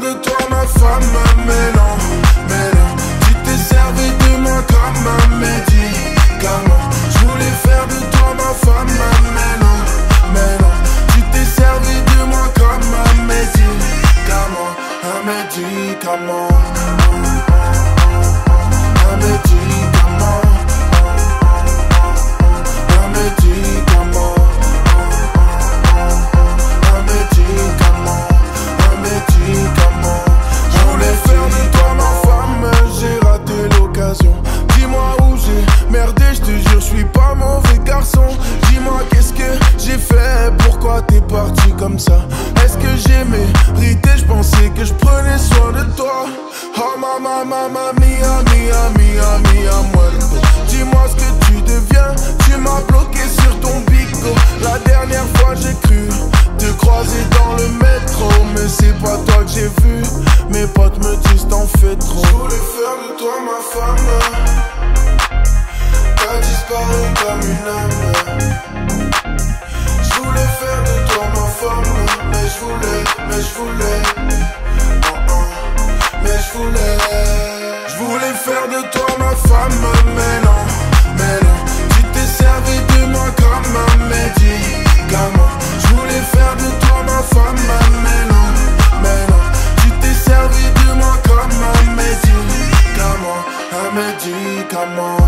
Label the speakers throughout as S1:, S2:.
S1: de toi ma femme, mais non, mais non. Tu t'es servi de moi comme un médicament. Je voulais faire de toi ma femme, mais non, mais non. Tu t'es servi de moi comme un médicament, un médicament. Dans le métro, mais c'est pas toi que j'ai vu. Mes potes me disent t'en fais trop. Je voulais faire de toi ma femme. T'as disparu comme une âme. Je voulais faire de toi ma femme, mais je voulais, mais je voulais. Oh, oh, mais je voulais. Je voulais faire de toi ma femme, mais non, médicament. Un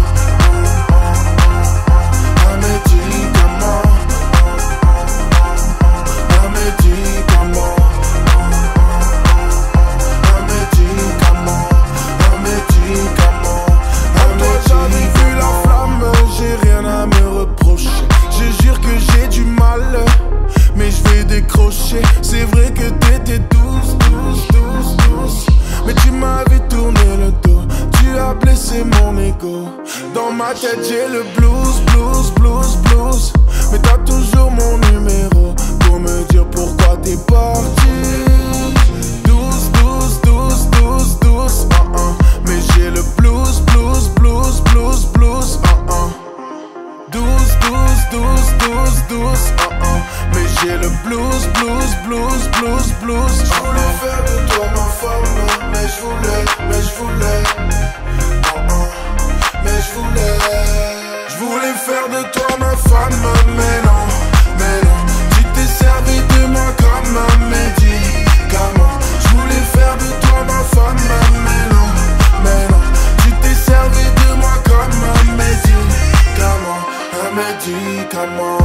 S1: ma tête, j'ai le blues, blues, blues, blues. Mais t'as toujours mon numéro pour me dire pourquoi t'es parti. Douce, douce, douce, douce, douce, ah uh -uh. Mais j'ai le blues, blues, blues, blues, blues, ah uh Douce, douce, douce, douce, douce, Mais j'ai le blues, blues, blues, blues, blues. Je voulais faire de toi ma femme, mais je voulais, mais je. de toi ma femme Mais non, mais non. Tu t'es servi de moi comme un médicament. Je voulais faire de toi ma femme Mais non, mais non. Tu t'es servi de moi comme un médicament. Un médicament.